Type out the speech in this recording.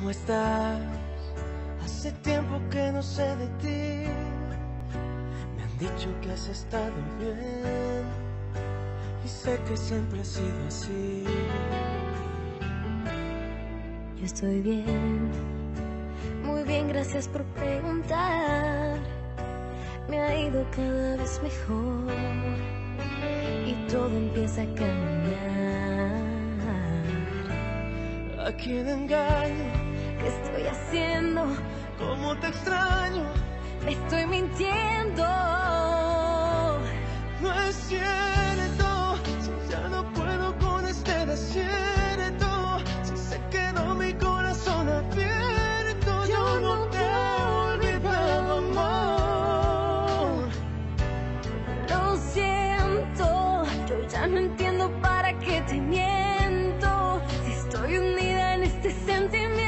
¿Cómo estás? Hace tiempo que no sé de ti. Me han dicho que has estado bien. Y sé que siempre ha sido así. Yo estoy bien, muy bien, gracias por preguntar. Me ha ido cada vez mejor y todo empieza a cambiar. ¿A quién engaño? estoy mintiendo. No es cierto, si ya no puedo con este desierto, si se quedó mi corazón abierto, yo, no, no, te he amor. Lo siento, yo ya no entiendo para qué te miento, si estoy unida en este sentimiento.